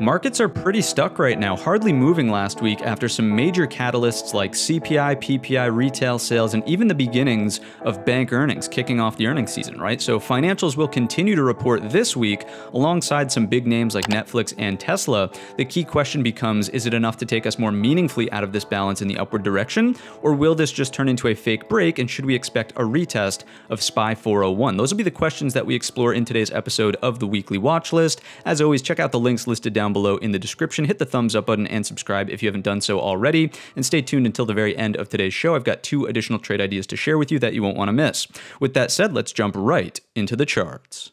Markets are pretty stuck right now, hardly moving last week after some major catalysts like CPI, PPI, retail sales, and even the beginnings of bank earnings kicking off the earnings season, right? So financials will continue to report this week alongside some big names like Netflix and Tesla. The key question becomes is it enough to take us more meaningfully out of this balance in the upward direction, or will this just turn into a fake break and should we expect a retest of SPY 401? Those will be the questions that we explore in today's episode of the weekly watch list. As always, check out the links listed down down below in the description. Hit the thumbs up button and subscribe if you haven't done so already. And stay tuned until the very end of today's show. I've got two additional trade ideas to share with you that you won't want to miss. With that said, let's jump right into the charts.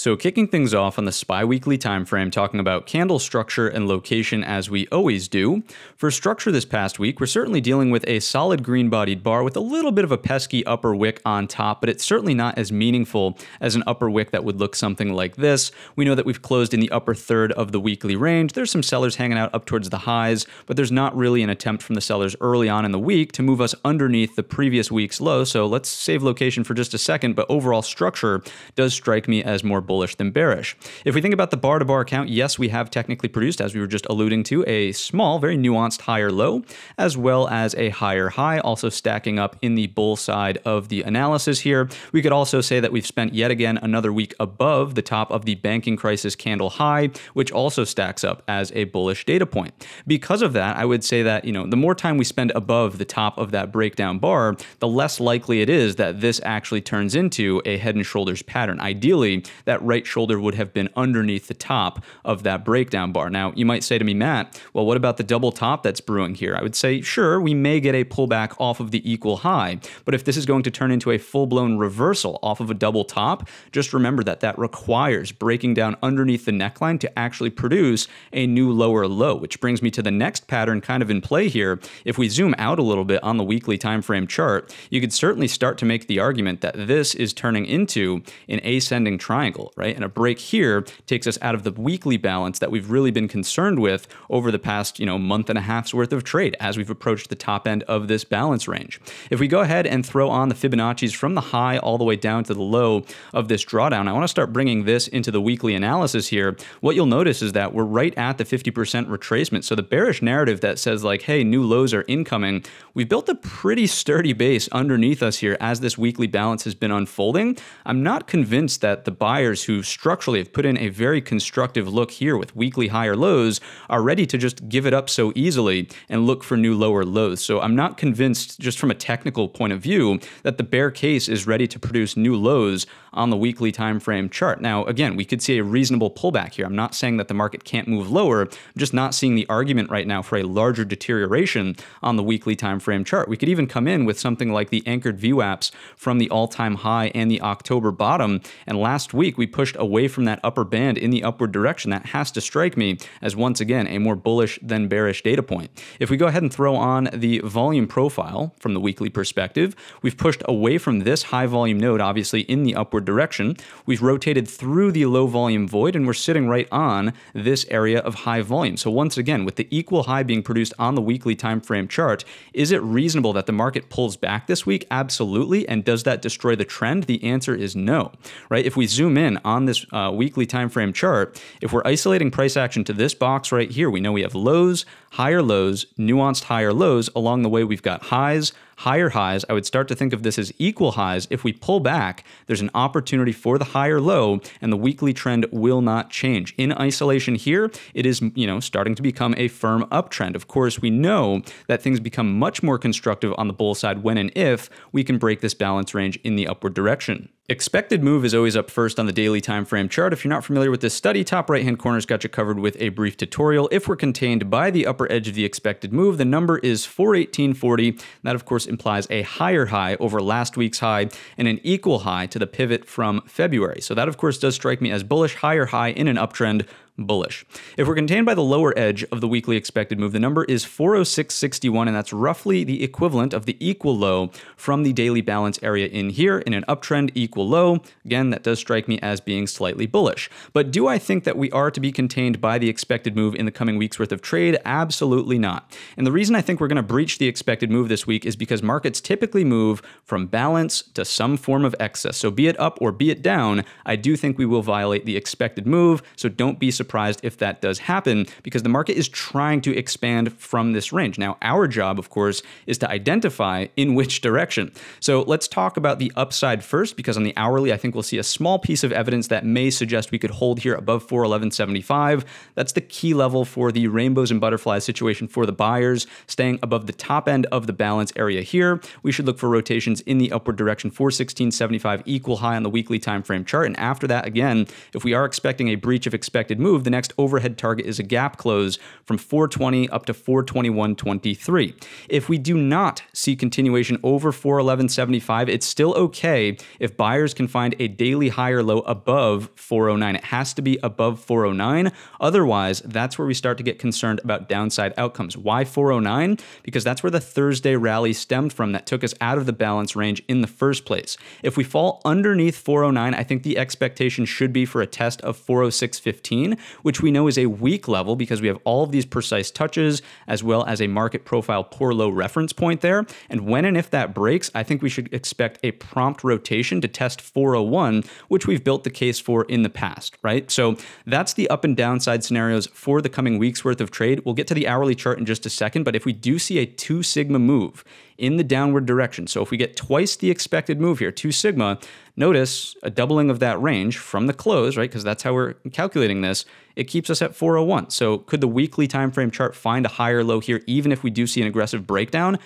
So, kicking things off on the SPY weekly time frame, talking about candle structure and location as we always do. For structure this past week, we're certainly dealing with a solid green bodied bar with a little bit of a pesky upper wick on top, but it's certainly not as meaningful as an upper wick that would look something like this. We know that we've closed in the upper third of the weekly range. There's some sellers hanging out up towards the highs, but there's not really an attempt from the sellers early on in the week to move us underneath the previous week's low. So, let's save location for just a second, but overall structure does strike me as more bullish than bearish. If we think about the bar to bar count, yes, we have technically produced, as we were just alluding to, a small, very nuanced higher low, as well as a higher high, also stacking up in the bull side of the analysis here. We could also say that we've spent yet again another week above the top of the banking crisis candle high, which also stacks up as a bullish data point. Because of that, I would say that, you know, the more time we spend above the top of that breakdown bar, the less likely it is that this actually turns into a head and shoulders pattern. Ideally, that right shoulder would have been underneath the top of that breakdown bar. Now, you might say to me, Matt, well, what about the double top that's brewing here? I would say, sure, we may get a pullback off of the equal high, but if this is going to turn into a full blown reversal off of a double top, just remember that that requires breaking down underneath the neckline to actually produce a new lower low, which brings me to the next pattern kind of in play here. If we zoom out a little bit on the weekly time frame chart, you could certainly start to make the argument that this is turning into an ascending triangle, right? And a break here takes us out of the weekly balance that we've really been concerned with over the past, you know, month and a half's worth of trade as we've approached the top end of this balance range. If we go ahead and throw on the Fibonacci's from the high all the way down to the low of this drawdown, I want to start bringing this into the weekly analysis here. What you'll notice is that we're right at the 50% retracement. So the bearish narrative that says like, hey, new lows are incoming, we've built a pretty sturdy base underneath us here as this weekly balance has been unfolding. I'm not convinced that the buyers who structurally have put in a very constructive look here with weekly higher lows are ready to just give it up so easily and look for new lower lows. So I'm not convinced, just from a technical point of view, that the bear case is ready to produce new lows on the weekly time frame chart. Now, again, we could see a reasonable pullback here. I'm not saying that the market can't move lower. I'm just not seeing the argument right now for a larger deterioration on the weekly time frame chart. We could even come in with something like the anchored VWAPs from the all-time high and the October bottom. And last week we pushed away from that upper band in the upward direction. That has to strike me as once again a more bullish than bearish data point. If we go ahead and throw on the volume profile from the weekly perspective, we've pushed away from this high volume node, obviously in the upward direction. We've rotated through the low volume void and we're sitting right on this area of high volume. So once again, with the equal high being produced on the weekly time frame chart, is it reasonable that the market pulls back this week? Absolutely. And does that destroy the trend? The answer is no, right? If we zoom in on this uh, weekly time frame chart, if we're isolating price action to this box right here, we know we have lows, higher lows, nuanced higher lows. Along the way, we've got highs, higher highs. I would start to think of this as equal highs. If we pull back, there's an opportunity for the higher low, and the weekly trend will not change. In isolation here, it is, you know, starting to become a firm uptrend. Of course, we know that things become much more constructive on the bull side when and if we can break this balance range in the upward direction. Expected move is always up first on the daily time frame chart. If you're not familiar with this study, top right hand corner's got you covered with a brief tutorial. If we're contained by the upper edge of the expected move, the number is 418.40. That, of course, implies a higher high over last week's high and an equal high to the pivot from February. So that, of course, does strike me as bullish, higher high in an uptrend bullish. If we're contained by the lower edge of the weekly expected move, the number is 406.61, and that's roughly the equivalent of the equal low from the daily balance area in here in an uptrend equal low. Again, that does strike me as being slightly bullish. But do I think that we are to be contained by the expected move in the coming weeks worth of trade? Absolutely not. And the reason I think we're going to breach the expected move this week is because markets typically move from balance to some form of excess. So be it up or be it down, I do think we will violate the expected move. So don't be surprised if that does happen because the market is trying to expand from this range. Now, our job, of course, is to identify in which direction. So let's talk about the upside first because on the hourly, I think we'll see a small piece of evidence that may suggest we could hold here above 411.75. That's the key level for the rainbows and butterflies situation for the buyers, staying above the top end of the balance area here. We should look for rotations in the upward direction 416.75 equal high on the weekly time frame chart. And after that, again, if we are expecting a breach of expected the next overhead target is a gap close from 420 up to 421.23. If we do not see continuation over 411.75, it's still okay if buyers can find a daily higher low above 409. It has to be above 409. Otherwise, that's where we start to get concerned about downside outcomes. Why 409? Because that's where the Thursday rally stemmed from that took us out of the balance range in the first place. If we fall underneath 409, I think the expectation should be for a test of 406.15, which we know is a weak level because we have all of these precise touches as well as a market profile poor low reference point there. And when and if that breaks, I think we should expect a prompt rotation to test 401, which we've built the case for in the past, right? So that's the up and downside scenarios for the coming weeks worth of trade. We'll get to the hourly chart in just a second, but if we do see a two sigma move in the downward direction, so if we get twice the expected move here, two sigma, notice a doubling of that range from the close, right? Because that's how we're calculating this. It keeps us at 401. So could the weekly time frame chart find a higher low here, even if we do see an aggressive breakdown?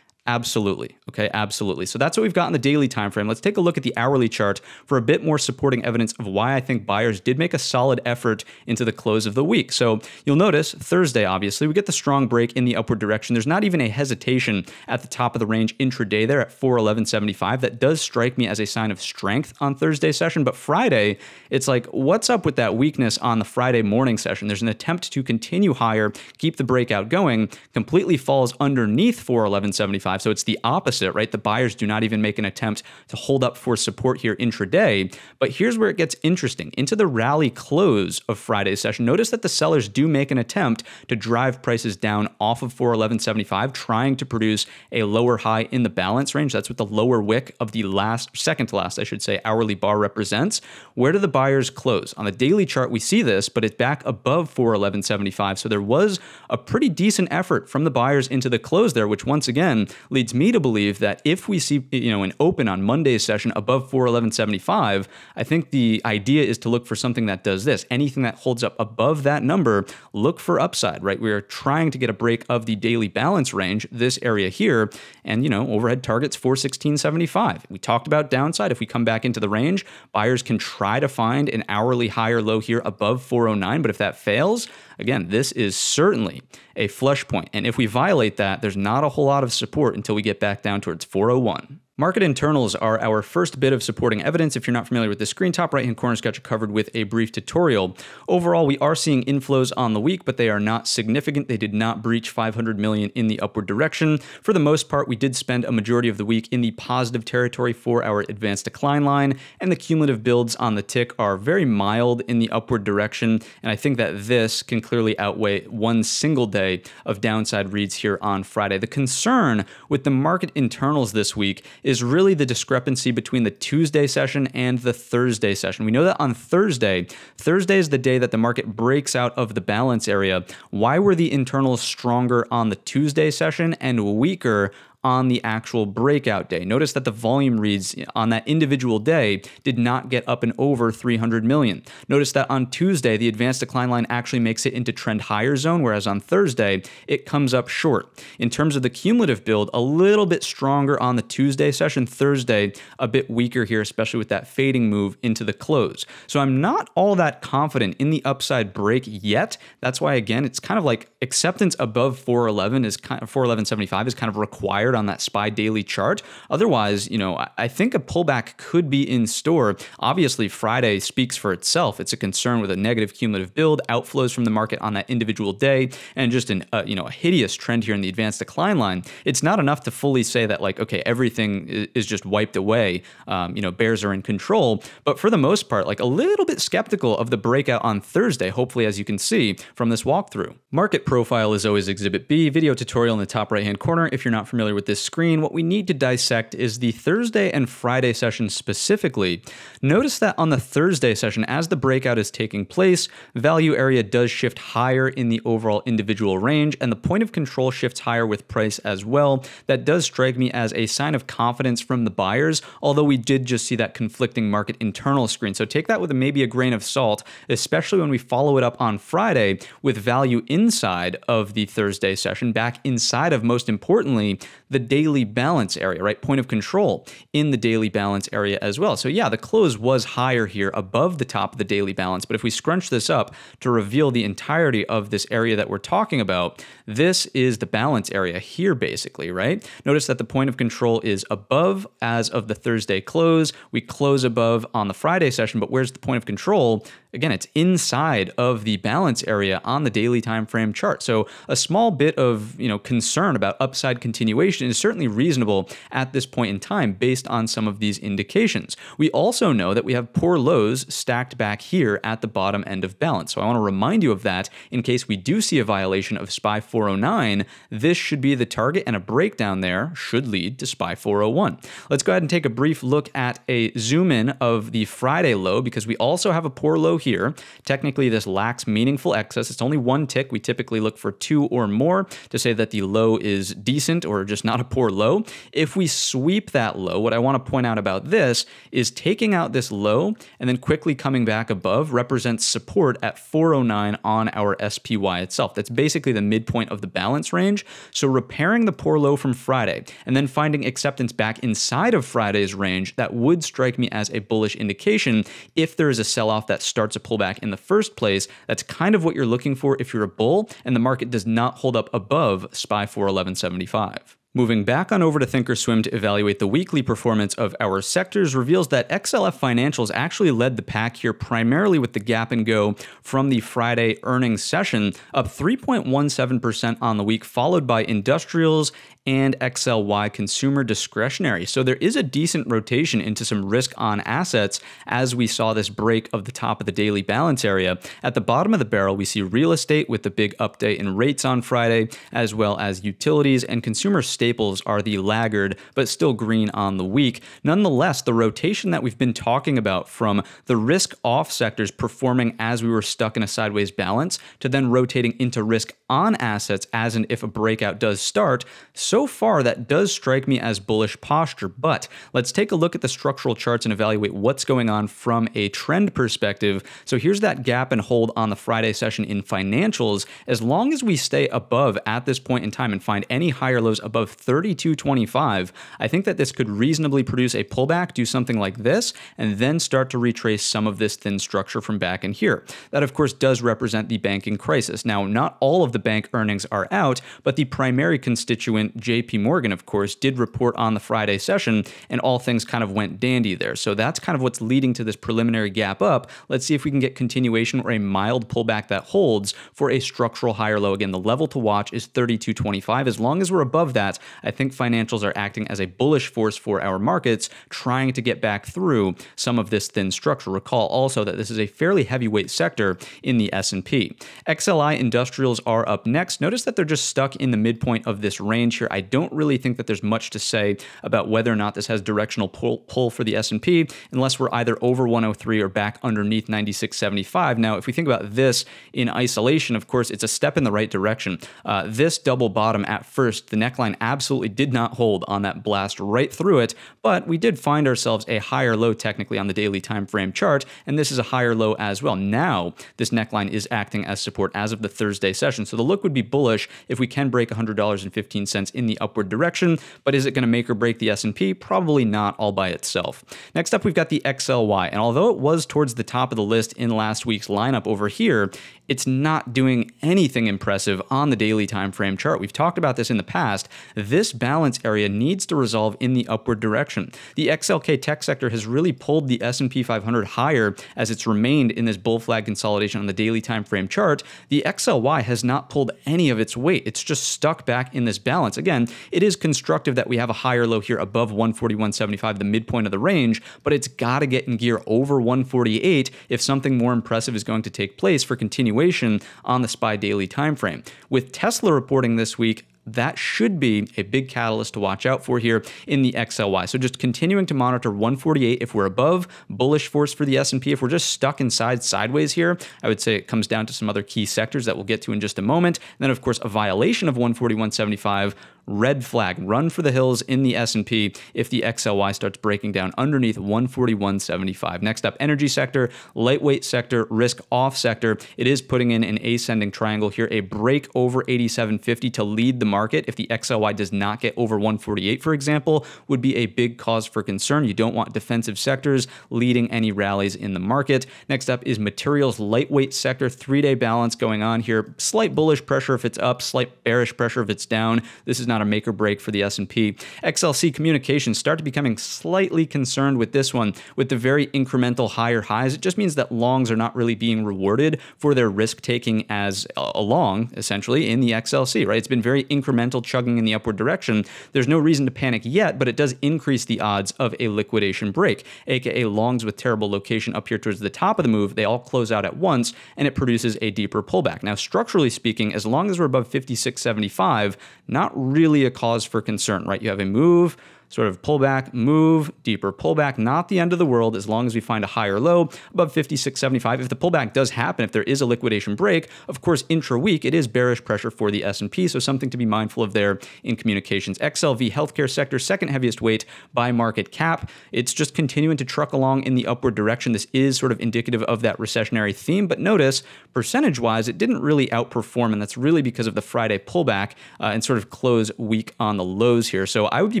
Absolutely. Okay, absolutely. So that's what we've got in the daily time frame. Let's take a look at the hourly chart for a bit more supporting evidence of why I think buyers did make a solid effort into the close of the week. So you'll notice Thursday, obviously, we get the strong break in the upward direction. There's not even a hesitation at the top of the range intraday there at 411.75. That does strike me as a sign of strength on Thursday session. But Friday, it's like, what's up with that weakness on the Friday morning session? There's an attempt to continue higher, keep the breakout going, completely falls underneath 411.75 so it's the opposite, right? The buyers do not even make an attempt to hold up for support here intraday. But here's where it gets interesting. Into the rally close of Friday's session, notice that the sellers do make an attempt to drive prices down off of 411.75, trying to produce a lower high in the balance range. That's what the lower wick of the last, second to last, I should say, hourly bar represents. Where do the buyers close? On the daily chart, we see this, but it's back above 411.75. So there was a pretty decent effort from the buyers into the close there, which once again leads me to believe that if we see you know an open on Monday's session above 411.75, I think the idea is to look for something that does this. Anything that holds up above that number, look for upside, right? We are trying to get a break of the daily balance range, this area here, and you know, overhead targets 416.75. We talked about downside. If we come back into the range, buyers can try to find an hourly higher low here above 409, but if that fails, Again, this is certainly a flush point, and if we violate that, there's not a whole lot of support until we get back down towards 401. Market internals are our first bit of supporting evidence. If you're not familiar with the screen, top right hand corner has got you covered with a brief tutorial. Overall, we are seeing inflows on the week, but they are not significant. They did not breach 500 million in the upward direction. For the most part, we did spend a majority of the week in the positive territory for our advanced decline line, and the cumulative builds on the tick are very mild in the upward direction. And I think that this can clearly outweigh one single day of downside reads here on Friday. The concern with the market internals this week is really the discrepancy between the Tuesday session and the Thursday session. We know that on Thursday, Thursday is the day that the market breaks out of the balance area. Why were the internals stronger on the Tuesday session and weaker on the actual breakout day. Notice that the volume reads on that individual day did not get up and over 300 million. Notice that on Tuesday, the advanced decline line actually makes it into trend higher zone, whereas on Thursday, it comes up short. In terms of the cumulative build, a little bit stronger on the Tuesday session, Thursday, a bit weaker here, especially with that fading move into the close. So I'm not all that confident in the upside break yet. That's why, again, it's kind of like acceptance above 411 is kind of 411.75 is kind of required on that SPY daily chart. Otherwise, you know, I think a pullback could be in store. Obviously, Friday speaks for itself. It's a concern with a negative cumulative build, outflows from the market on that individual day, and just an uh, you know a hideous trend here in the advanced decline line. It's not enough to fully say that like okay everything is just wiped away. Um, you know bears are in control, but for the most part, like a little bit skeptical of the breakout on Thursday. Hopefully, as you can see from this walkthrough, market profile is always Exhibit B. Video tutorial in the top right hand corner. If you're not familiar with this screen, what we need to dissect is the Thursday and Friday session specifically. Notice that on the Thursday session, as the breakout is taking place, value area does shift higher in the overall individual range, and the point of control shifts higher with price as well. That does strike me as a sign of confidence from the buyers, although we did just see that conflicting market internal screen. So take that with maybe a grain of salt, especially when we follow it up on Friday with value inside of the Thursday session, back inside of, most importantly, the daily balance area, right? Point of control in the daily balance area as well. So yeah, the close was higher here above the top of the daily balance. But if we scrunch this up to reveal the entirety of this area that we're talking about, this is the balance area here basically, right? Notice that the point of control is above as of the Thursday close. We close above on the Friday session, but where's the point of control? Again, it's inside of the balance area on the daily time frame chart. So a small bit of, you know, concern about upside continuation is certainly reasonable at this point in time based on some of these indications. We also know that we have poor lows stacked back here at the bottom end of balance. So I want to remind you of that in case we do see a violation of SPY 409. This should be the target and a breakdown there should lead to SPY 401. Let's go ahead and take a brief look at a zoom in of the Friday low because we also have a poor low here. Technically, this lacks meaningful excess. It's only one tick. We typically look for two or more to say that the low is decent or just not a poor low. If we sweep that low, what I want to point out about this is taking out this low and then quickly coming back above represents support at 409 on our SPY itself. That's basically the midpoint of the balance range. So repairing the poor low from Friday and then finding acceptance back inside of Friday's range, that would strike me as a bullish indication if there is a sell off that starts a pullback in the first place. That's kind of what you're looking for if you're a bull and the market does not hold up above SPY 411.75. Moving back on over to Thinkorswim to evaluate the weekly performance of our sectors reveals that XLF Financials actually led the pack here primarily with the gap and go from the Friday earnings session, up 3.17% on the week, followed by industrials and XLY consumer discretionary. So there is a decent rotation into some risk on assets as we saw this break of the top of the daily balance area. At the bottom of the barrel, we see real estate with the big update in rates on Friday, as well as utilities and consumer staples are the laggard, but still green on the week. Nonetheless, the rotation that we've been talking about from the risk off sectors performing as we were stuck in a sideways balance to then rotating into risk on assets as and if a breakout does start. So so far, that does strike me as bullish posture, but let's take a look at the structural charts and evaluate what's going on from a trend perspective. So here's that gap and hold on the Friday session in financials. As long as we stay above at this point in time and find any higher lows above 32.25, I think that this could reasonably produce a pullback, do something like this, and then start to retrace some of this thin structure from back in here. That, of course, does represent the banking crisis. Now, not all of the bank earnings are out, but the primary constituent JP Morgan, of course, did report on the Friday session, and all things kind of went dandy there. So that's kind of what's leading to this preliminary gap up. Let's see if we can get continuation or a mild pullback that holds for a structural higher low. Again, the level to watch is 32.25. As long as we're above that, I think financials are acting as a bullish force for our markets, trying to get back through some of this thin structure. Recall also that this is a fairly heavyweight sector in the S&P. XLI industrials are up next. Notice that they're just stuck in the midpoint of this range here. I don't really think that there's much to say about whether or not this has directional pull, pull for the S&P unless we're either over 103 or back underneath 96.75. Now, if we think about this in isolation, of course, it's a step in the right direction. Uh, this double bottom at first, the neckline absolutely did not hold on that blast right through it, but we did find ourselves a higher low technically on the daily time frame chart, and this is a higher low as well. Now, this neckline is acting as support as of the Thursday session. So the look would be bullish if we can break $100.15 in in the upward direction, but is it going to make or break the S&P? Probably not all by itself. Next up, we've got the XLY, and although it was towards the top of the list in last week's lineup over here, it's not doing anything impressive on the daily time frame chart. We've talked about this in the past. This balance area needs to resolve in the upward direction. The XLK tech sector has really pulled the S&P 500 higher as it's remained in this bull flag consolidation on the daily time frame chart. The XLY has not pulled any of its weight. It's just stuck back in this balance. Again, it is constructive that we have a higher low here above 141.75, the midpoint of the range, but it's got to get in gear over 148 if something more impressive is going to take place for continuing continuation on the SPY daily timeframe. With Tesla reporting this week, that should be a big catalyst to watch out for here in the XLY. So just continuing to monitor 148 if we're above bullish force for the S&P. If we're just stuck inside sideways here, I would say it comes down to some other key sectors that we'll get to in just a moment. And then of course a violation of 141.75 red flag, run for the hills in the S&P if the XLY starts breaking down underneath 141.75. Next up, energy sector, lightweight sector, risk off sector. It is putting in an ascending triangle here, a break over 87.50 to lead the market. If the XLY does not get over 148, for example, would be a big cause for concern. You don't want defensive sectors leading any rallies in the market. Next up is materials lightweight sector, three-day balance going on here. Slight bullish pressure if it's up, slight bearish pressure if it's down. This is not not a make or break for the S&P. XLC Communications start to becoming slightly concerned with this one with the very incremental higher highs. It just means that longs are not really being rewarded for their risk taking as uh, a long essentially in the XLC, right? It's been very incremental chugging in the upward direction. There's no reason to panic yet, but it does increase the odds of a liquidation break, aka longs with terrible location up here towards the top of the move, they all close out at once and it produces a deeper pullback. Now, structurally speaking, as long as we're above 5675, not really really a cause for concern, right? You have a move sort of pullback, move, deeper pullback, not the end of the world as long as we find a higher low above 56.75. If the pullback does happen, if there is a liquidation break, of course, intra-week, it is bearish pressure for the S&P, so something to be mindful of there in communications. XLV healthcare sector, second heaviest weight by market cap. It's just continuing to truck along in the upward direction. This is sort of indicative of that recessionary theme, but notice percentage-wise, it didn't really outperform, and that's really because of the Friday pullback uh, and sort of close weak on the lows here. So I would be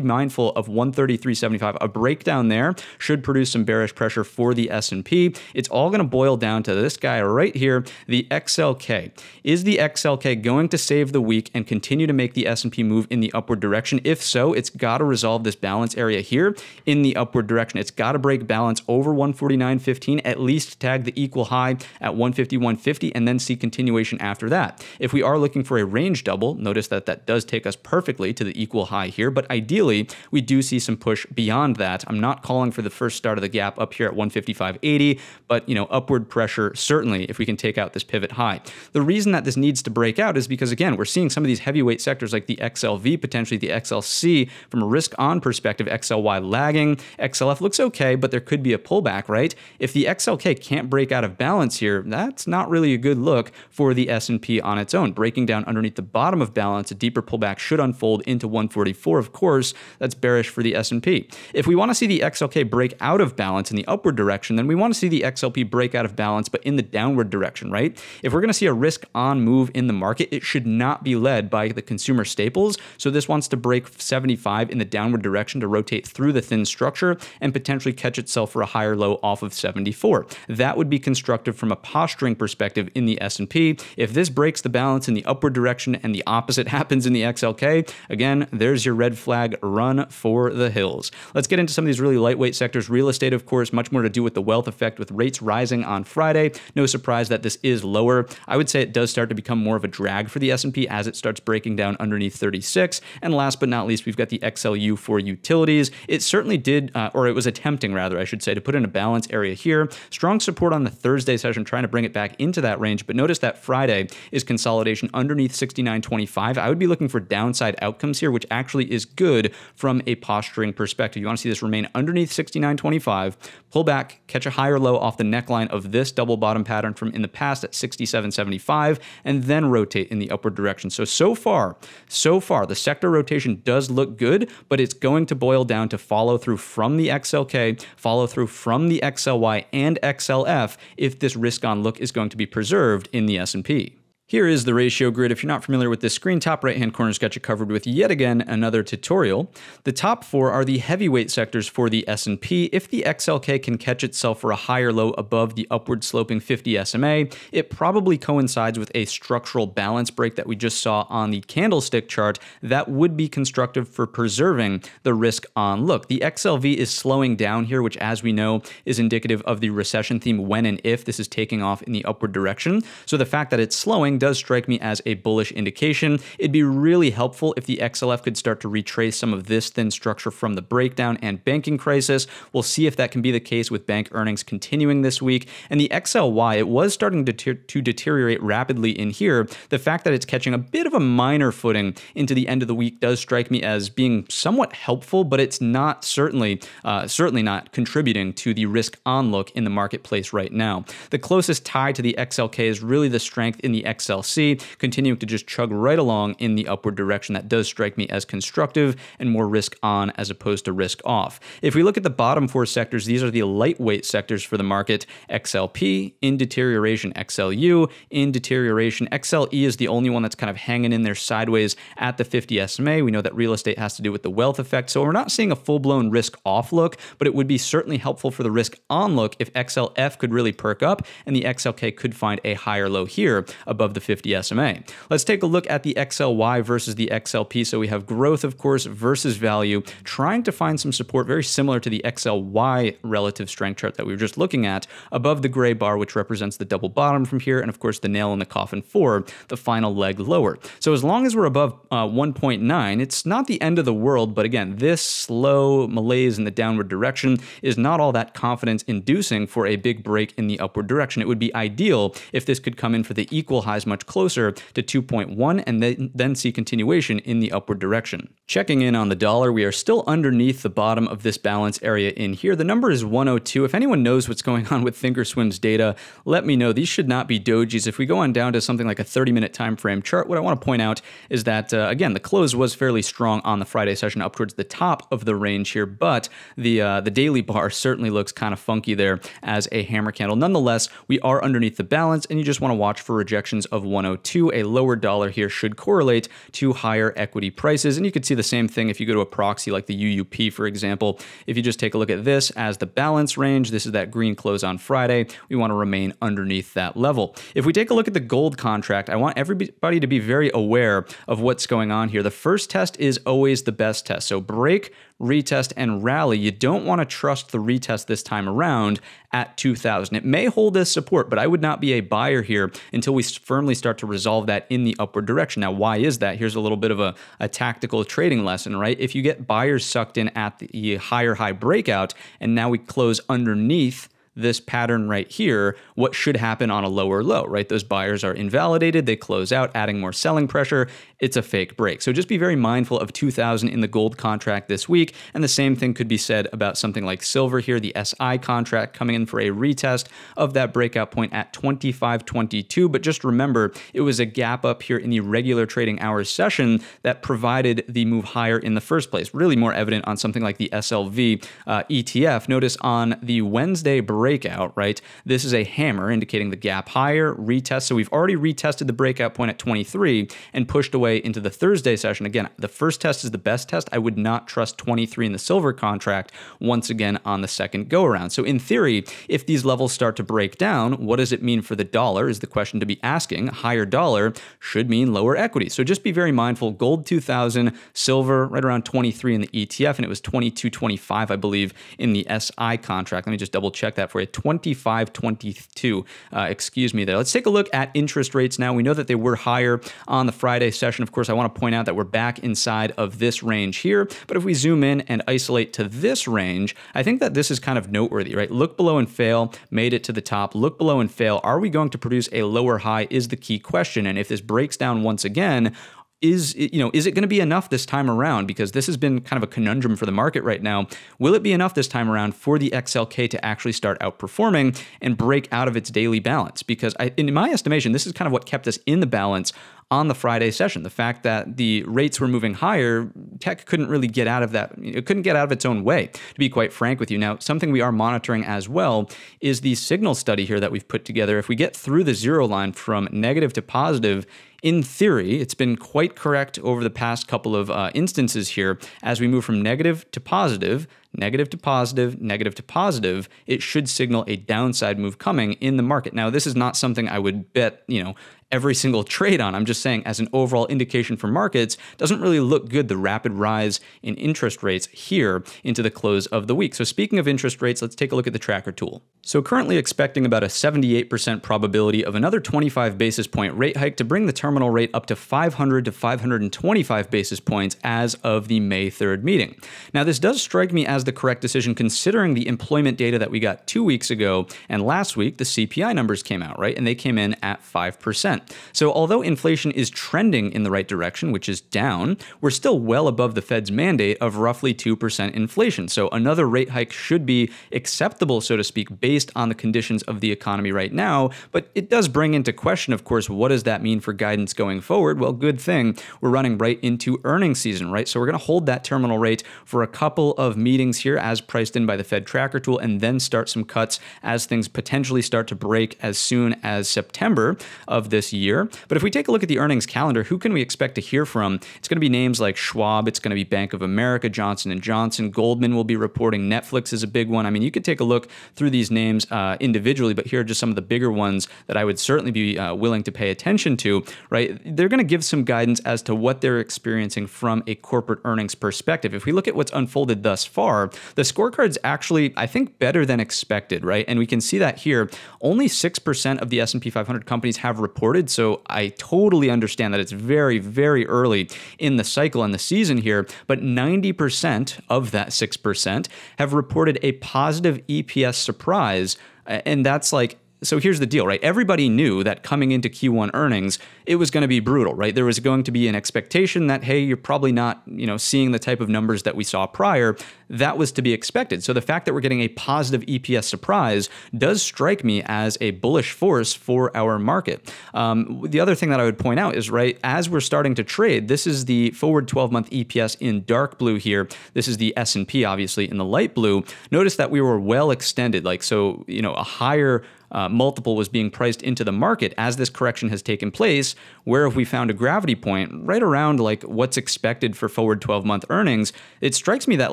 mindful of 133.75. A breakdown there should produce some bearish pressure for the S&P. It's all going to boil down to this guy right here, the XLK. Is the XLK going to save the week and continue to make the S&P move in the upward direction? If so, it's got to resolve this balance area here in the upward direction. It's got to break balance over 149.15, at least tag the equal high at 151.50 and then see continuation after that. If we are looking for a range double, notice that that does take us perfectly to the equal high here, but ideally we do see some push beyond that. I'm not calling for the first start of the gap up here at 155.80, but you know, upward pressure certainly if we can take out this pivot high. The reason that this needs to break out is because again, we're seeing some of these heavyweight sectors like the XLV, potentially the XLC from a risk on perspective, XLY lagging, XLF looks okay, but there could be a pullback, right? If the XLK can't break out of balance here, that's not really a good look for the S&P on its own. Breaking down underneath the bottom of balance, a deeper pullback should unfold into 144. Of course, that's bearish bearish for the S&P. If we want to see the XLK break out of balance in the upward direction, then we want to see the XLP break out of balance but in the downward direction, right? If we're going to see a risk on move in the market, it should not be led by the consumer staples. So this wants to break 75 in the downward direction to rotate through the thin structure and potentially catch itself for a higher low off of 74. That would be constructive from a posturing perspective in the S&P. If this breaks the balance in the upward direction and the opposite happens in the XLK, again, there's your red flag run for the hills. Let's get into some of these really lightweight sectors. Real estate, of course, much more to do with the wealth effect with rates rising on Friday. No surprise that this is lower. I would say it does start to become more of a drag for the S&P as it starts breaking down underneath 36. And last but not least, we've got the XLU for utilities. It certainly did, uh, or it was attempting rather, I should say, to put in a balance area here. Strong support on the Thursday session, trying to bring it back into that range. But notice that Friday is consolidation underneath 69.25. I would be looking for downside outcomes here, which actually is good from a posturing perspective. You want to see this remain underneath 69.25, pull back, catch a higher low off the neckline of this double bottom pattern from in the past at 67.75, and then rotate in the upward direction. So, so far, so far, the sector rotation does look good, but it's going to boil down to follow through from the XLK, follow through from the XLY and XLF if this risk on look is going to be preserved in the S&P. Here is the ratio grid. If you're not familiar with this screen, top right hand corner's got you covered with yet again another tutorial. The top four are the heavyweight sectors for the S&P. If the XLK can catch itself for a higher low above the upward sloping 50 SMA, it probably coincides with a structural balance break that we just saw on the candlestick chart that would be constructive for preserving the risk on look. The XLV is slowing down here, which as we know is indicative of the recession theme when and if this is taking off in the upward direction. So the fact that it's slowing does strike me as a bullish indication. It'd be really helpful if the XLF could start to retrace some of this thin structure from the breakdown and banking crisis. We'll see if that can be the case with bank earnings continuing this week. And the XLY, it was starting to, to deteriorate rapidly in here. The fact that it's catching a bit of a minor footing into the end of the week does strike me as being somewhat helpful, but it's not certainly uh, certainly not contributing to the risk on look in the marketplace right now. The closest tie to the XLK is really the strength in the XLF XLC, continuing to just chug right along in the upward direction. That does strike me as constructive and more risk on as opposed to risk off. If we look at the bottom four sectors, these are the lightweight sectors for the market. XLP in deterioration, XLU in deterioration. XLE is the only one that's kind of hanging in there sideways at the 50 SMA. We know that real estate has to do with the wealth effect, so we're not seeing a full blown risk off look, but it would be certainly helpful for the risk on look if XLF could really perk up and the XLK could find a higher low here above the 50 SMA. Let's take a look at the XLY versus the XLP. So we have growth, of course, versus value, trying to find some support very similar to the XLY relative strength chart that we were just looking at above the gray bar, which represents the double bottom from here, and of course the nail in the coffin for the final leg lower. So as long as we're above uh, 1.9, it's not the end of the world, but again, this slow malaise in the downward direction is not all that confidence inducing for a big break in the upward direction. It would be ideal if this could come in for the equal highs much closer to 2.1 and then, then see continuation in the upward direction. Checking in on the dollar, we are still underneath the bottom of this balance area in here. The number is 102. If anyone knows what's going on with Thinkorswim's data, let me know. These should not be dojis. If we go on down to something like a 30 minute time frame chart, what I want to point out is that, uh, again, the close was fairly strong on the Friday session up towards the top of the range here, but the, uh, the daily bar certainly looks kind of funky there as a hammer candle. Nonetheless, we are underneath the balance, and you just want to watch for rejections 102. A lower dollar here should correlate to higher equity prices. And you could see the same thing if you go to a proxy like the UUP, for example. If you just take a look at this as the balance range, this is that green close on Friday. We want to remain underneath that level. If we take a look at the gold contract, I want everybody to be very aware of what's going on here. The first test is always the best test. So break, retest, and rally. You don't want to trust the retest this time around at 2000. It may hold as support, but I would not be a buyer here until we firmly start to resolve that in the upward direction. Now, why is that? Here's a little bit of a, a tactical trading lesson, right? If you get buyers sucked in at the higher high breakout, and now we close underneath this pattern right here, what should happen on a lower low, right? Those buyers are invalidated, they close out, adding more selling pressure. It's a fake break. So just be very mindful of 2000 in the gold contract this week. And the same thing could be said about something like silver here, the SI contract coming in for a retest of that breakout point at 2522. But just remember, it was a gap up here in the regular trading hours session that provided the move higher in the first place. Really more evident on something like the SLV uh, ETF. Notice on the Wednesday break breakout, right? This is a hammer indicating the gap higher, retest. So we've already retested the breakout point at 23 and pushed away into the Thursday session. Again, the first test is the best test. I would not trust 23 in the silver contract once again on the second go around. So in theory, if these levels start to break down, what does it mean for the dollar is the question to be asking. Higher dollar should mean lower equity. So just be very mindful. Gold 2000, silver right around 23 in the ETF, and it was 22.25, I believe, in the SI contract. Let me just double check that for you. 25 22, uh, excuse me there. Let's take a look at interest rates now. We know that they were higher on the Friday session. Of course, I want to point out that we're back inside of this range here. But if we zoom in and isolate to this range, I think that this is kind of noteworthy, right? Look below and fail, made it to the top. Look below and fail. Are we going to produce a lower high? Is the key question. And if this breaks down once again, is you know is it going to be enough this time around because this has been kind of a conundrum for the market right now will it be enough this time around for the xlk to actually start outperforming and break out of its daily balance because I, in my estimation this is kind of what kept us in the balance on the Friday session. The fact that the rates were moving higher, tech couldn't really get out of that. It couldn't get out of its own way, to be quite frank with you. Now, something we are monitoring as well is the signal study here that we've put together. If we get through the zero line from negative to positive, in theory, it's been quite correct over the past couple of uh, instances here. As we move from negative to positive, negative to positive, negative to positive, it should signal a downside move coming in the market. Now, this is not something I would bet, you know, every single trade on. I'm just saying, as an overall indication for markets, doesn't really look good the rapid rise in interest rates here into the close of the week. So, speaking of interest rates, let's take a look at the tracker tool. So, currently expecting about a 78% probability of another 25 basis point rate hike to bring the terminal rate up to 500 to 525 basis points as of the May 3rd meeting. Now, this does strike me as the correct decision considering the employment data that we got two weeks ago, and last week the CPI numbers came out, right? And they came in at 5%. So, although inflation is trending in the right direction, which is down, we're still well above the Fed's mandate of roughly 2% inflation. So, another rate hike should be acceptable, so to speak, based on the conditions of the economy right now. But it does bring into question, of course, what does that mean for guidance going forward? Well, good thing we're running right into earnings season, right? So, we're going to hold that terminal rate for a couple of meetings here as priced in by the Fed tracker tool and then start some cuts as things potentially start to break as soon as September of this this year. But if we take a look at the earnings calendar, who can we expect to hear from? It's going to be names like Schwab, it's going to be Bank of America, Johnson Johnson, Goldman will be reporting. Netflix is a big one. I mean, you could take a look through these names uh, individually, but here are just some of the bigger ones that I would certainly be uh, willing to pay attention to. Right? They're going to give some guidance as to what they're experiencing from a corporate earnings perspective. If we look at what's unfolded thus far, the scorecard's actually, I think, better than expected. Right? And we can see that here. Only six percent of the S&P 500 companies have reported So I totally understand that it's very, very early in the cycle and the season here, but 90% of that 6% have reported a positive EPS surprise. And that's like so here's the deal, right? Everybody knew that coming into Q1 earnings, it was going to be brutal, right? There was going to be an expectation that, hey, you're probably not, you know, seeing the type of numbers that we saw prior. That was to be expected. So the fact that we're getting a positive EPS surprise does strike me as a bullish force for our market. Um, the other thing that I would point out is, right, as we're starting to trade, this is the forward 12-month EPS in dark blue here. This is the S&P, obviously, in the light blue. Notice that we were well extended, like so, you know, a higher uh, multiple was being priced into the market as this correction has taken place. Where have we found a gravity point right around like what's expected for forward 12 month earnings? It strikes me that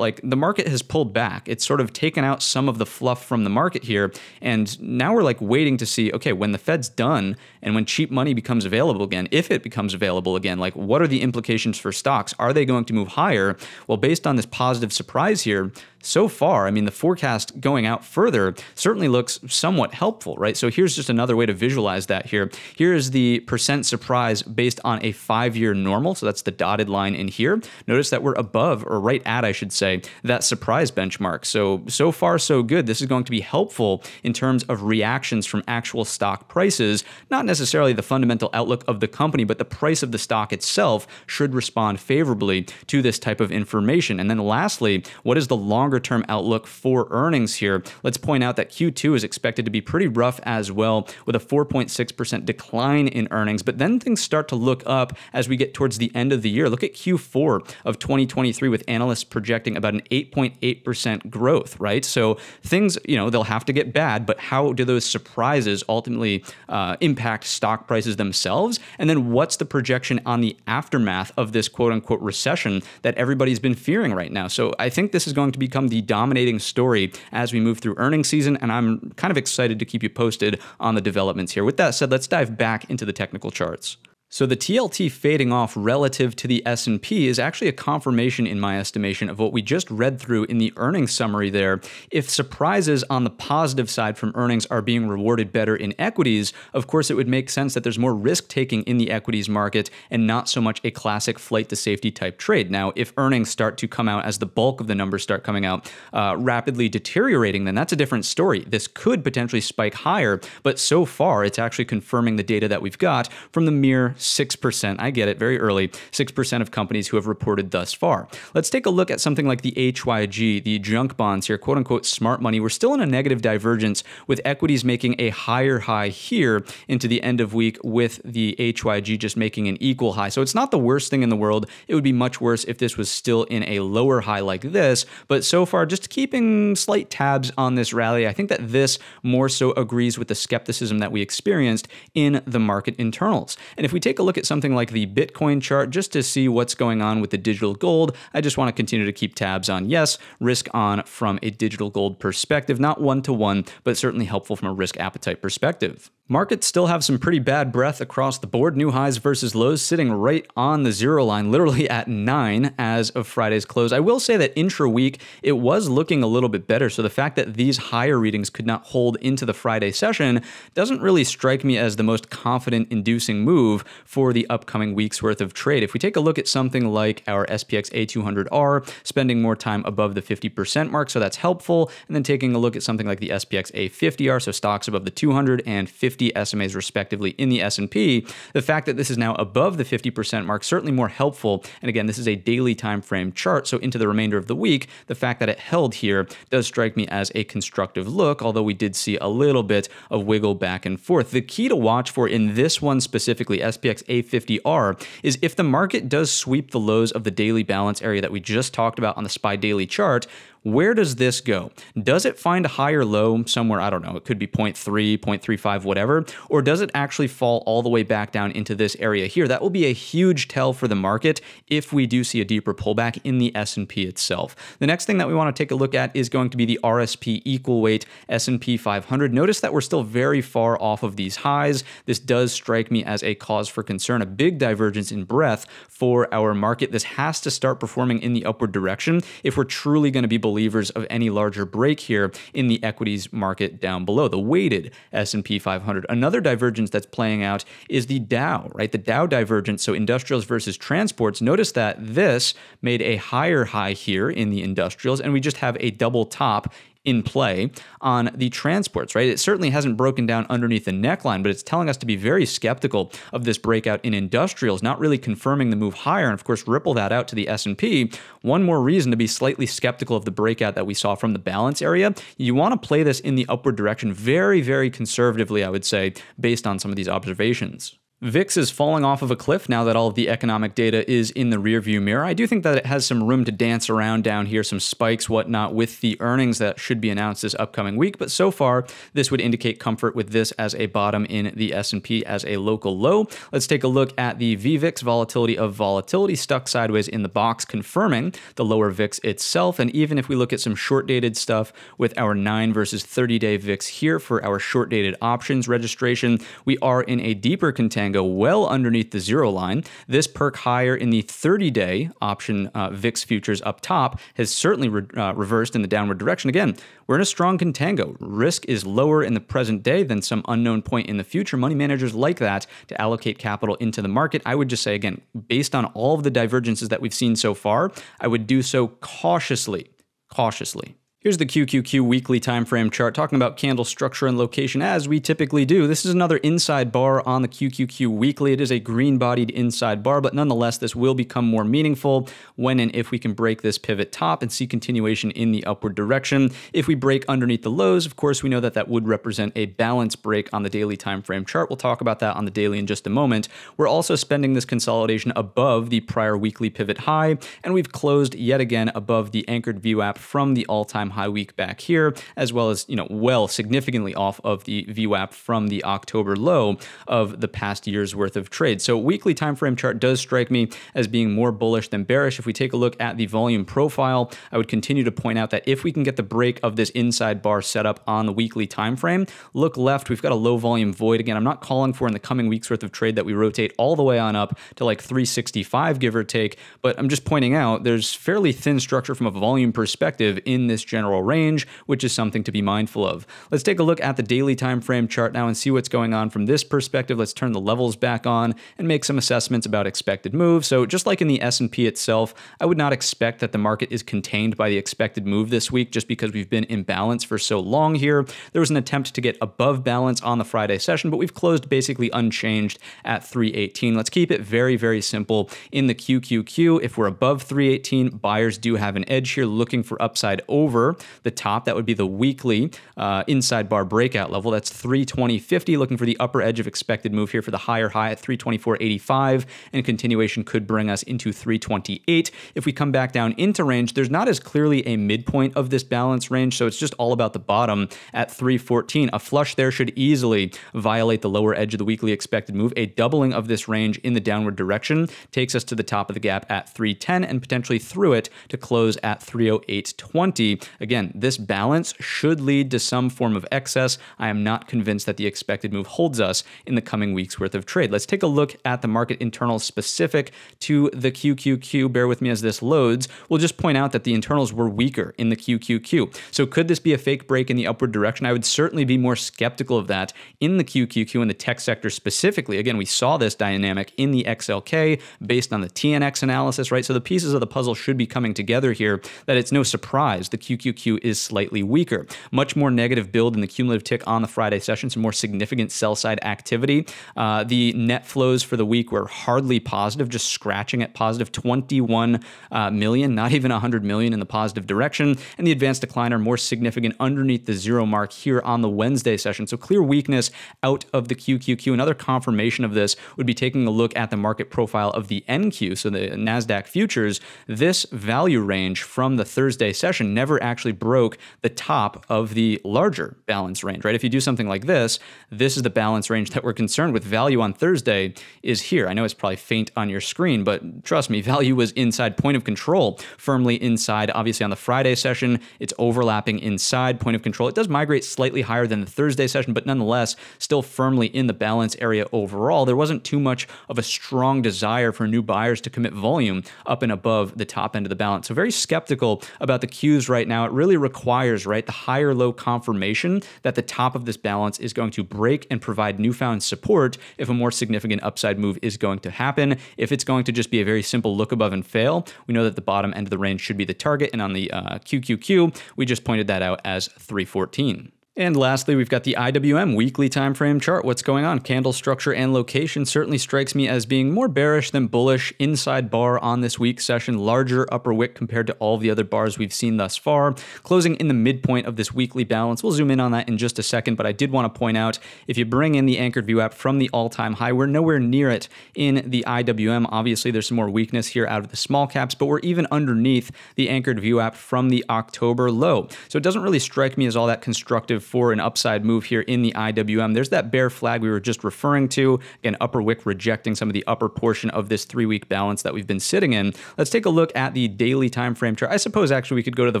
like the market has pulled back. It's sort of taken out some of the fluff from the market here. And now we're like waiting to see okay, when the Fed's done and when cheap money becomes available again, if it becomes available again, like what are the implications for stocks? Are they going to move higher? Well, based on this positive surprise here, so far, I mean, the forecast going out further certainly looks somewhat helpful, right? So here's just another way to visualize that here. Here is the percent surprise based on a five year normal. So that's the dotted line in here. Notice that we're above, or right at, I should say, that surprise benchmark. So, so far, so good. This is going to be helpful in terms of reactions from actual stock prices, not necessarily the fundamental outlook of the company, but the price of the stock itself should respond favorably to this type of information. And then lastly, what is the longer term outlook for earnings here, let's point out that Q2 is expected to be pretty rough as well, with a 4.6% decline in earnings. But then things start to look up as we get towards the end of the year. Look at Q4 of 2023 with analysts projecting about an 8.8% growth, right? So things, you know, they'll have to get bad, but how do those surprises ultimately uh, impact stock prices themselves? And then what's the projection on the aftermath of this quote unquote recession that everybody's been fearing right now? So I think this is going to become the dominating story as we move through earnings season, and I'm kind of excited to keep you posted on the developments here. With that said, let's dive back into the technical charts. So the TLT fading off relative to the S&P is actually a confirmation in my estimation of what we just read through in the earnings summary there. If surprises on the positive side from earnings are being rewarded better in equities, of course it would make sense that there's more risk taking in the equities market and not so much a classic flight to safety type trade. Now, if earnings start to come out as the bulk of the numbers start coming out uh, rapidly deteriorating, then that's a different story. This could potentially spike higher, but so far it's actually confirming the data that we've got from the mere 6%. I get it, very early. 6% of companies who have reported thus far. Let's take a look at something like the HYG, the junk bonds here, quote unquote smart money. We're still in a negative divergence with equities making a higher high here into the end of week with the HYG just making an equal high. So it's not the worst thing in the world. It would be much worse if this was still in a lower high like this. But so far, just keeping slight tabs on this rally, I think that this more so agrees with the skepticism that we experienced in the market internals. And if we take a look at something like the Bitcoin chart just to see what's going on with the digital gold, I just want to continue to keep tabs on, yes, risk on from a digital gold perspective, not one to one, but certainly helpful from a risk appetite perspective. Markets still have some pretty bad breadth across the board. New highs versus lows sitting right on the zero line, literally at nine as of Friday's close. I will say that intra week, it was looking a little bit better. So the fact that these higher readings could not hold into the Friday session doesn't really strike me as the most confident inducing move for the upcoming week's worth of trade. If we take a look at something like our SPX A200R, spending more time above the 50% mark, so that's helpful. And then taking a look at something like the SPX A50R, so stocks above the 200 and 50 50 SMAs respectively in the S&P, the fact that this is now above the 50% mark certainly more helpful. And again, this is a daily time frame chart, so into the remainder of the week, the fact that it held here does strike me as a constructive look, although we did see a little bit of wiggle back and forth. The key to watch for in this one specifically, SPX A50R, is if the market does sweep the lows of the daily balance area that we just talked about on the SPY daily chart, where does this go? Does it find a higher low somewhere? I don't know. It could be 0.3, 0.35, whatever. Or does it actually fall all the way back down into this area here? That will be a huge tell for the market if we do see a deeper pullback in the S&P itself. The next thing that we want to take a look at is going to be the RSP equal weight S&P 500. Notice that we're still very far off of these highs. This does strike me as a cause for concern, a big divergence in breadth for our market. This has to start performing in the upward direction if we're truly going to be below believers of any larger break here in the equities market down below, the weighted S&P 500. Another divergence that's playing out is the Dow, right? The Dow divergence, so industrials versus transports. Notice that this made a higher high here in the industrials, and we just have a double top in play on the transports, right? It certainly hasn't broken down underneath the neckline, but it's telling us to be very skeptical of this breakout in industrials, not really confirming the move higher. And of course, ripple that out to the S&P. One more reason to be slightly skeptical of the breakout that we saw from the balance area. You want to play this in the upward direction very, very conservatively, I would say, based on some of these observations. VIX is falling off of a cliff now that all of the economic data is in the rearview mirror. I do think that it has some room to dance around down here, some spikes, whatnot, with the earnings that should be announced this upcoming week. But so far, this would indicate comfort with this as a bottom in the S&P as a local low. Let's take a look at the VVIX volatility of volatility stuck sideways in the box, confirming the lower VIX itself. And even if we look at some short-dated stuff with our 9 versus 30-day VIX here for our short-dated options registration, we are in a deeper go well underneath the zero line. This perk higher in the 30 day option uh, VIX futures up top has certainly re- uh, reversed in the downward direction. Again, we're in a strong contango. Risk is lower in the present day than some unknown point in the future. Money managers like that to allocate capital into the market. I would just say, again, based on all of the divergences that we've seen so far, I would do so cautiously. Cautiously. Here's the QQQ weekly time frame chart talking about candle structure and location as we typically do. This is another inside bar on the QQQ weekly. It is a green bodied inside bar, but nonetheless, this will become more meaningful when and if we can break this pivot top and see continuation in the upward direction. If we break underneath the lows, of course, we know that that would represent a balance break on the daily time frame chart. We'll talk about that on the daily in just a moment. We're also spending this consolidation above the prior weekly pivot high, and we've closed yet again above the anchored VWAP from the all time high week back here, as well as, you know, well significantly off of the VWAP from the October low of the past year's worth of trade. So weekly time frame chart does strike me as being more bullish than bearish. If we take a look at the volume profile, I would continue to point out that if we can get the break of this inside bar setup on the weekly time frame, look left, we've got a low volume void. Again, I'm not calling for in the coming weeks worth of trade that we rotate all the way on up to like 365 give or take, but I'm just pointing out there's fairly thin structure from a volume perspective in this general general range, which is something to be mindful of. Let's take a look at the daily time frame chart now and see what's going on from this perspective. Let's turn the levels back on and make some assessments about expected moves. So just like in the S&P itself, I would not expect that the market is contained by the expected move this week just because we've been in balance for so long here. There was an attempt to get above balance on the Friday session, but we've closed basically unchanged at 318. Let's keep it very, very simple. In the QQQ, if we're above 318, buyers do have an edge here looking for upside over the top. That would be the weekly uh, inside bar breakout level. That's 320.50, looking for the upper edge of expected move here for the higher high at 324.85, and continuation could bring us into 328. If we come back down into range, there's not as clearly a midpoint of this balance range, so it's just all about the bottom at 314. A flush there should easily violate the lower edge of the weekly expected move. A doubling of this range in the downward direction takes us to the top of the gap at 310 and potentially through it to close at 308.20. Again, this balance should lead to some form of excess. I am not convinced that the expected move holds us in the coming weeks worth of trade. Let's take a look at the market internals specific to the QQQ. Bear with me as this loads. We'll just point out that the internals were weaker in the QQQ. So could this be a fake break in the upward direction? I would certainly be more skeptical of that in the QQQ and the tech sector specifically. Again, we saw this dynamic in the XLK based on the TNX analysis, right? So the pieces of the puzzle should be coming together here that it's no surprise the QQQ is slightly weaker. Much more negative build in the cumulative tick on the Friday session, some more significant sell side activity. Uh, the net flows for the week were hardly positive, just scratching at positive 21 uh, million, not even 100 million in the positive direction. And the advanced decline are more significant underneath the zero mark here on the Wednesday session. So clear weakness out of the QQQ. Another confirmation of this would be taking a look at the market profile of the NQ, so the NASDAQ futures. This value range from the Thursday session never actually broke the top of the larger balance range, right? If you do something like this, this is the balance range that we're concerned with. Value on Thursday is here. I know it's probably faint on your screen, but trust me, value was inside point of control, firmly inside. Obviously, on the Friday session, it's overlapping inside point of control. It does migrate slightly higher than the Thursday session, but nonetheless, still firmly in the balance area overall. There wasn't too much of a strong desire for new buyers to commit volume up and above the top end of the balance. So, very skeptical about the cues right now. It really requires, right, the higher low confirmation that the top of this balance is going to break and provide newfound support if a more significant upside move is going to happen. If it's going to just be a very simple look above and fail, we know that the bottom end of the range should be the target. And on the uh, QQQ, we just pointed that out as 314. And lastly, we've got the IWM weekly time frame chart. What's going on? Candle structure and location certainly strikes me as being more bearish than bullish. Inside bar on this week session, larger upper wick compared to all the other bars we've seen thus far. Closing in the midpoint of this weekly balance. We'll zoom in on that in just a second, but I did want to point out if you bring in the anchored VWAP from the all-time high, we're nowhere near it in the IWM. Obviously, there's some more weakness here out of the small caps, but we're even underneath the anchored VWAP from the October low. So it doesn't really strike me as all that constructive for an upside move here in the IWM. There's that bear flag we were just referring to. Again, upper wick rejecting some of the upper portion of this three week balance that we've been sitting in. Let's take a look at the daily time frame chart. I suppose actually we could go to the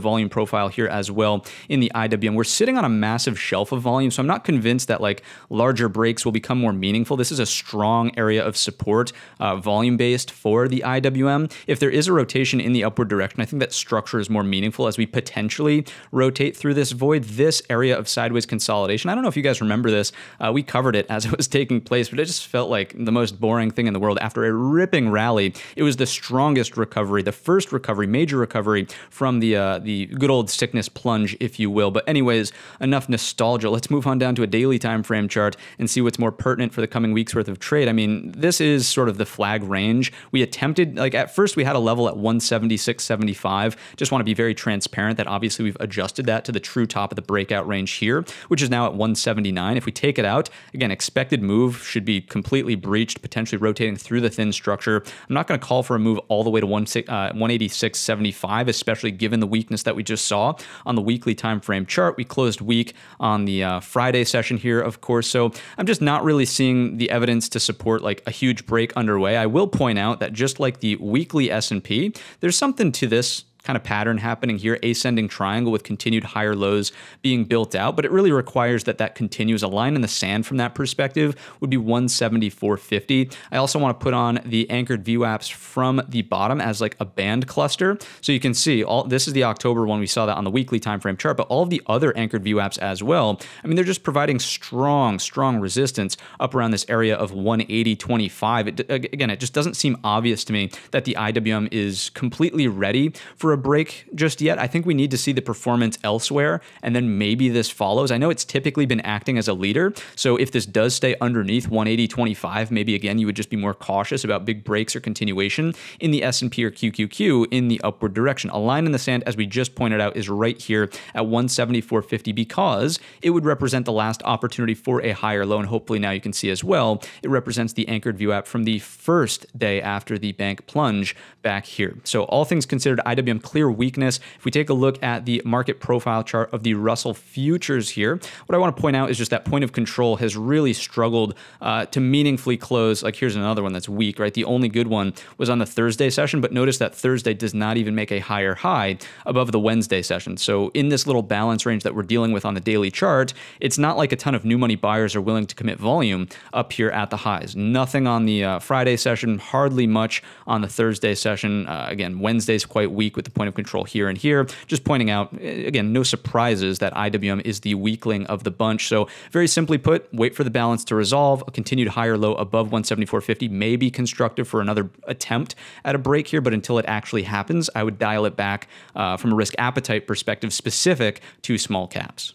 volume profile here as well in the IWM. We're sitting on a massive shelf of volume, so I'm not convinced that like larger breaks will become more meaningful. This is a strong area of support, uh, volume based for the IWM. If there is a rotation in the upward direction, I think that structure is more meaningful as we potentially rotate through this void. This area of sideways consolidation. I don't know if you guys remember this. Uh, we covered it as it was taking place, but it just felt like the most boring thing in the world. After a ripping rally, it was the strongest recovery, the first recovery, major recovery from the uh, the good old sickness plunge, if you will. But anyways, enough nostalgia. Let's move on down to a daily time frame chart and see what's more pertinent for the coming weeks worth of trade. I mean, this is sort of the flag range. We attempted like at first we had a level at 176.75. Just want to be very transparent that obviously we've adjusted that to the true top of the breakout range here, which is now at 179. If we take it out, again, expected move should be completely breached, potentially rotating through the thin structure. I'm not going to call for a move all the way to 186.75, uh, especially given the weakness that we just saw on the weekly time frame chart. We closed weak on the uh, Friday session here, of course. So I'm just not really seeing the evidence to support like a huge break underway. I will point out that just like the weekly S&P, there's something to this kind of pattern happening here, ascending triangle with continued higher lows being built out, but it really requires that that continues. A line in the sand from that perspective would be 174.50. I also want to put on the anchored VWAPs from the bottom as like a band cluster. So you can see all this is the October one. We saw that on the weekly time frame chart, but all of the other anchored VWAPs as well. I mean, they're just providing strong, strong resistance up around this area of 180.25. It, again, it just doesn't seem obvious to me that the IWM is completely ready for a break just yet. I think we need to see the performance elsewhere, and then maybe this follows. I know it's typically been acting as a leader, so if this does stay underneath 180.25, maybe again you would just be more cautious about big breaks or continuation in the S&P or QQQ in the upward direction. A line in the sand, as we just pointed out, is right here at 174.50 because it would represent the last opportunity for a higher low, and hopefully now you can see as well, it represents the anchored VWAP from the first day after the bank plunge back here. So all things considered, IWM clear weakness. If we take a look at the market profile chart of the Russell futures here, what I want to point out is just that point of control has really struggled uh, to meaningfully close. Like here's another one that's weak, right? The only good one was on the Thursday session, but notice that Thursday does not even make a higher high above the Wednesday session. So in this little balance range that we're dealing with on the daily chart, it's not like a ton of new money buyers are willing to commit volume up here at the highs. Nothing on the uh, Friday session, hardly much on the Thursday session. Uh, again, Wednesday's quite weak with the point of control here and here. Just pointing out, eh, again, no surprises that IWM is the weakling of the bunch. So very simply put, wait for the balance to resolve. A continued higher low above 174.50 may be constructive for another attempt at a break here, but until it actually happens, I would dial it back uh, from a risk appetite perspective specific to small caps.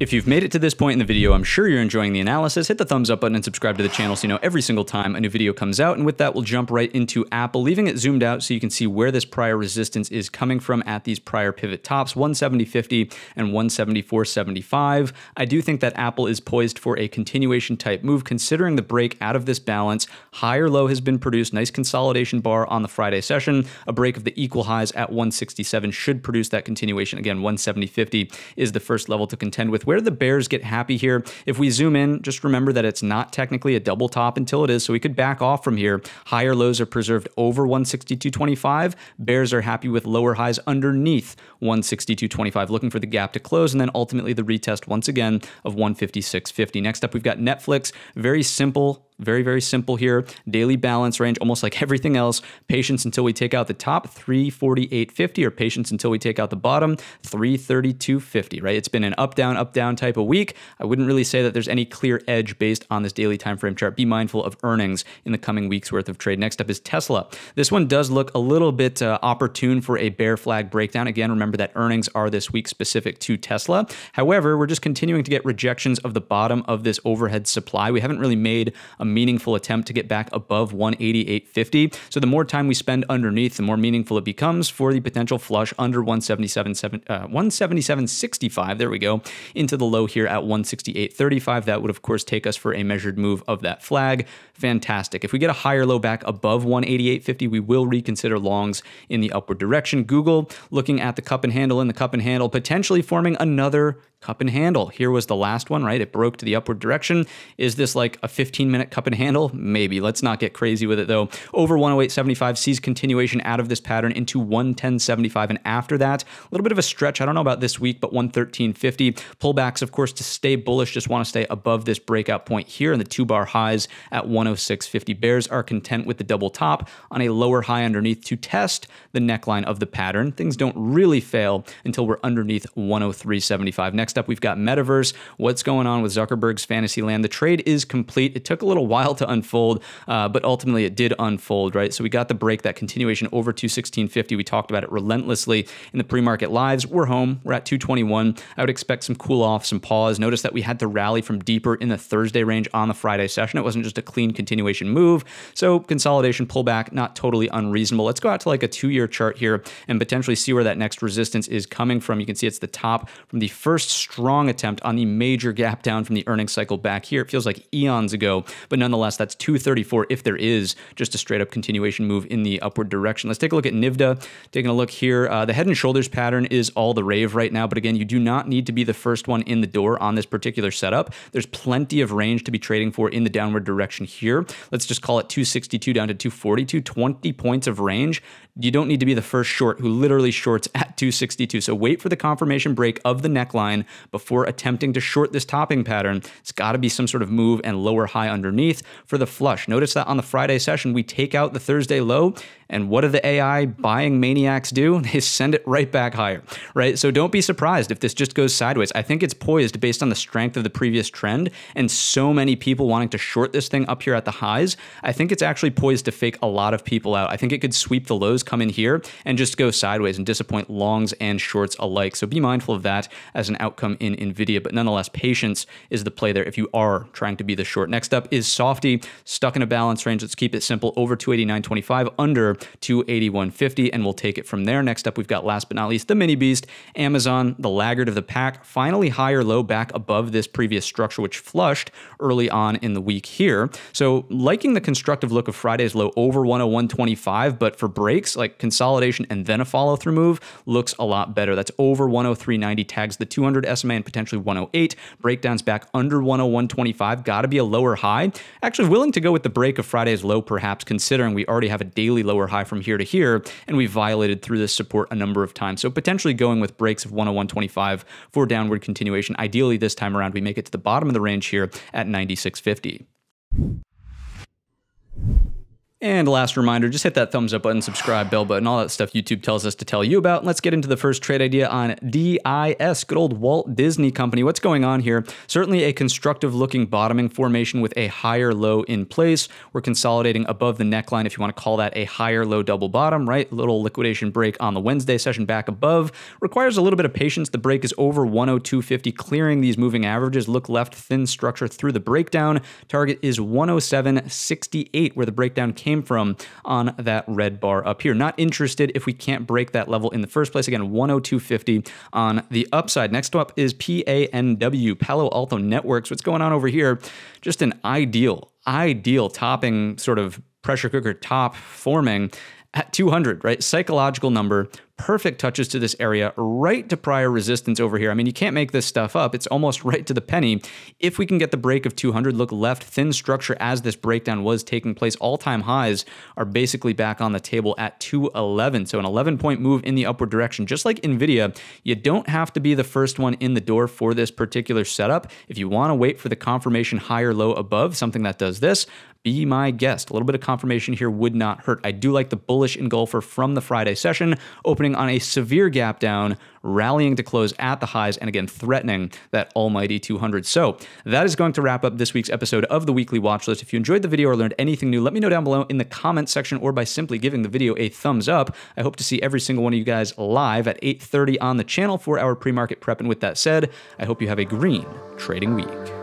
If you've made it to this point in the video, I'm sure you're enjoying the analysis. Hit the thumbs up button and subscribe to the channel so you know every single time a new video comes out. And with that, we'll jump right into Apple, leaving it zoomed out so you can see where this prior resistance is coming from at these prior pivot tops, 170.50 and 174.75. I do think that Apple is poised for a continuation type move, considering the break out of this balance. Higher low has been produced, nice consolidation bar on the Friday session. A break of the equal highs at 167 should produce that continuation. Again, 170.50 is the first level to contend with where do the Bears get happy here? If we zoom in, just remember that it's not technically a double top until it is, so we could back off from here. Higher lows are preserved over 162.25. Bears are happy with lower highs underneath 162.25, looking for the gap to close, and then ultimately the retest once again of 156.50. Next up, we've got Netflix. Very simple very, very simple here. Daily balance range, almost like everything else. Patience until we take out the top 348.50 or patience until we take out the bottom 332.50, right? It's been an up, down, up, down type of week. I wouldn't really say that there's any clear edge based on this daily time frame chart. Be mindful of earnings in the coming weeks worth of trade. Next up is Tesla. This one does look a little bit uh, opportune for a bear flag breakdown. Again, remember that earnings are this week specific to Tesla. However, we're just continuing to get rejections of the bottom of this overhead supply. We haven't really made a meaningful attempt to get back above 188.50. So the more time we spend underneath, the more meaningful it becomes for the potential flush under 177, uh, 177.65. There we go into the low here at 168.35. That would of course take us for a measured move of that flag. Fantastic. If we get a higher low back above 188.50, we will reconsider longs in the upward direction. Google looking at the cup and handle in the cup and handle, potentially forming another cup and handle. Here was the last one, right? It broke to the upward direction. Is this like a 15 minute cup and handle? Maybe. Let's not get crazy with it though. Over 108.75 sees continuation out of this pattern into 110.75. And after that, a little bit of a stretch. I don't know about this week, but 113.50. Pullbacks, of course, to stay bullish, just want to stay above this breakout point here And the two bar highs at 106.50. Bears are content with the double top on a lower high underneath to test the neckline of the pattern. Things don't really fail until we're underneath 103.75. Next up, we've got Metaverse. What's going on with Zuckerberg's Fantasyland? The trade is complete. It took a little while to unfold, uh, but ultimately it did unfold, right? So we got the break, that continuation over 216.50. We talked about it relentlessly in the pre-market lives. We're home. We're at 221. I would expect some cool off, some pause. Notice that we had to rally from deeper in the Thursday range on the Friday session. It wasn't just a clean continuation move. So consolidation pullback, not totally unreasonable. Let's go out to like a two-year chart here and potentially see where that next resistance is coming from. You can see it's the top from the first strong attempt on the major gap down from the earnings cycle back here. It feels like eons ago, but nonetheless, that's 234 if there is just a straight up continuation move in the upward direction. Let's take a look at NVIDIA. Taking a look here, uh, the head and shoulders pattern is all the rave right now, but again, you do not need to be the first one in the door on this particular setup. There's plenty of range to be trading for in the downward direction here. Let's just call it 262 down to 242, 20 points of range you don't need to be the first short who literally shorts at 262. So wait for the confirmation break of the neckline before attempting to short this topping pattern. It's got to be some sort of move and lower high underneath for the flush. Notice that on the Friday session, we take out the Thursday low and what do the AI buying maniacs do? They send it right back higher, right? So don't be surprised if this just goes sideways. I think it's poised based on the strength of the previous trend and so many people wanting to short this thing up here at the highs. I think it's actually poised to fake a lot of people out. I think it could sweep the lows, come in here, and just go sideways and disappoint longs and shorts alike. So be mindful of that as an outcome in NVIDIA. But nonetheless, patience is the play there if you are trying to be the short. Next up is Softy, stuck in a balance range. Let's keep it simple over 289.25, under 281.50, and we'll take it from there. Next up, we've got last but not least the mini beast, Amazon, the laggard of the pack, finally higher low back above this previous structure, which flushed early on in the week here. So, liking the constructive look of Friday's low over 101.25, but for breaks like consolidation and then a follow through move looks a lot better. That's over 103.90, tags the 200 SMA and potentially 108. Breakdowns back under 101.25, got to be a lower high. Actually, willing to go with the break of Friday's low, perhaps, considering we already have a daily lower high from here to here, and we violated through this support a number of times. So potentially going with breaks of 101.25 for downward continuation. Ideally, this time around, we make it to the bottom of the range here at 96.50. And last reminder, just hit that thumbs up button, subscribe, bell button, all that stuff YouTube tells us to tell you about. Let's get into the first trade idea on DIS, good old Walt Disney Company. What's going on here? Certainly a constructive looking bottoming formation with a higher low in place. We're consolidating above the neckline, if you want to call that a higher low double bottom, right? Little liquidation break on the Wednesday session back above. Requires a little bit of patience. The break is over 102.50, clearing these moving averages. Look left, thin structure through the breakdown. Target is 107.68, where the breakdown came came from on that red bar up here. Not interested if we can't break that level in the first place. Again, 102.50 on the upside. Next up is PANW, Palo Alto Networks. What's going on over here? Just an ideal, ideal topping sort of pressure cooker top forming at 200, right? Psychological number, perfect touches to this area, right to prior resistance over here. I mean, you can't make this stuff up. It's almost right to the penny. If we can get the break of 200, look left, thin structure as this breakdown was taking place. All-time highs are basically back on the table at 211. So an 11-point move in the upward direction. Just like NVIDIA, you don't have to be the first one in the door for this particular setup. If you want to wait for the confirmation higher low above, something that does this, be my guest. A little bit of confirmation here would not hurt. I do like the bullish engulfer from the Friday session, opening on a severe gap down, rallying to close at the highs, and again, threatening that almighty 200. So that is going to wrap up this week's episode of the Weekly Watch List. If you enjoyed the video or learned anything new, let me know down below in the comments section or by simply giving the video a thumbs up. I hope to see every single one of you guys live at 8.30 on the channel for our pre-market prep. And with that said, I hope you have a green trading week.